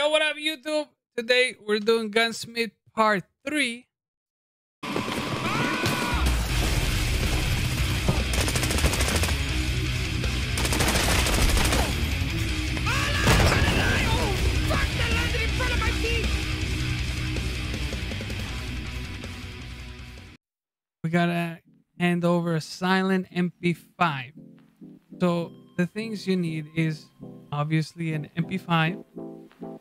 Yo, what up, YouTube? Today we're doing Gunsmith Part 3. We gotta hand over a silent MP5. So the things you need is obviously an MP5,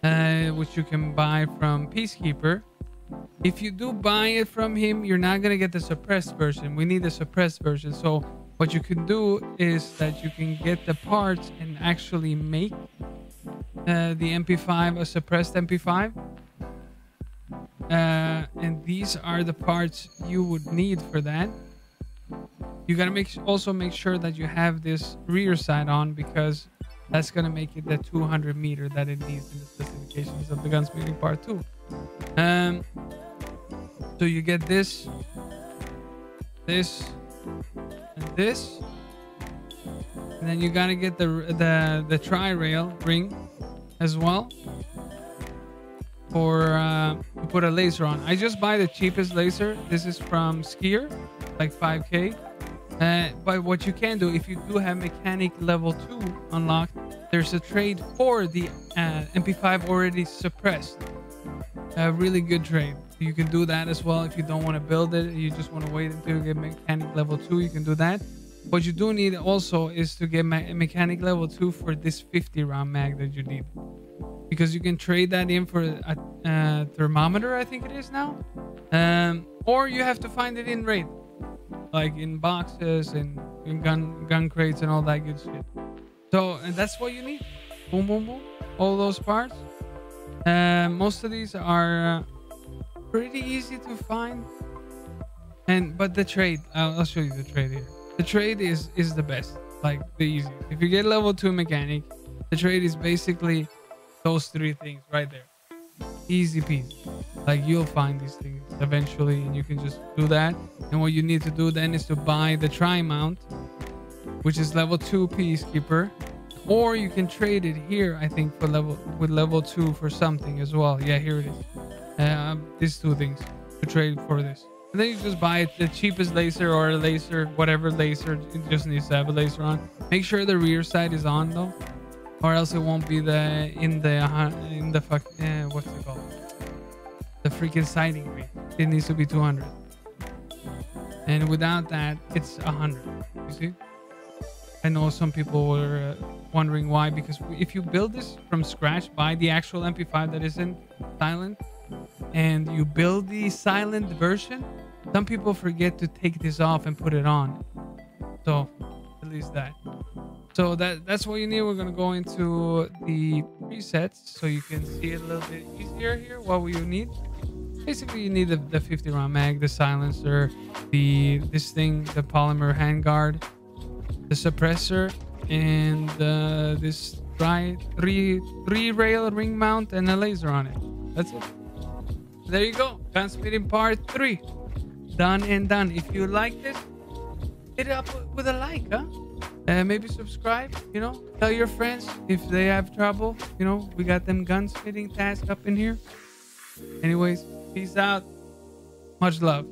uh, which you can buy from Peacekeeper. If you do buy it from him, you're not gonna get the suppressed version. We need the suppressed version. So what you can do is that you can get the parts and actually make uh, the MP5 a suppressed MP5. Uh, and these are the parts you would need for that. You gotta make also make sure that you have this rear sight on because that's gonna make it the 200 meter that it needs in the specifications of the gunsmithing part 2. Um, so you get this, this, and this, and then you gotta get the the the tri rail ring as well for uh, to put a laser on. I just buy the cheapest laser. This is from Skier, like 5k. Uh, but what you can do if you do have mechanic level 2 unlocked, there's a trade for the uh, MP5 already suppressed. A really good trade. You can do that as well if you don't want to build it. You just want to wait until you get mechanic level 2. You can do that. What you do need also is to get me mechanic level 2 for this 50 round mag that you need because you can trade that in for a, thermometer, I think it is now. Um, or you have to find it in raid, like in boxes and in gun gun crates and all that good shit. So and that's what you need. Boom, boom, boom. All those parts. Uh, most of these are uh, pretty easy to find. And but the trade, I'll, I'll show you the trade here. The trade is is the best, like the easiest. If you get level two mechanic, the trade is basically those three things right there easy peasy like you'll find these things eventually and you can just do that and what you need to do then is to buy the tri mount which is level 2 peacekeeper or you can trade it here i think for level with level 2 for something as well. Yeah here it is. Uh, these two things to trade for this. And then you just buy the cheapest laser or a laser whatever laser it just needs to have a laser on. Make sure the rear side is on though or else it won't be the in the uh, in the fuck uh, what's it called? The freaking sighting it needs to be 200 and without that it's 100 you see i know some people were uh, wondering why because if you build this from scratch by the actual mp5 that isn't silent and you build the silent version some people forget to take this off and put it on so at least that so that that's what you need. We're gonna go into the presets so you can see it a little bit easier here. What will you need? Basically, you need the, the 50 round mag, the silencer, the this thing, the polymer handguard, the suppressor, and uh, this dry three three rail ring mount and a laser on it. That's it. There you go. Gunsmithing part three. Done and done. If you like this, hit it up with a like, huh? and maybe subscribe you know tell your friends if they have trouble you know we got them gunsmithing task up in here anyways peace out much love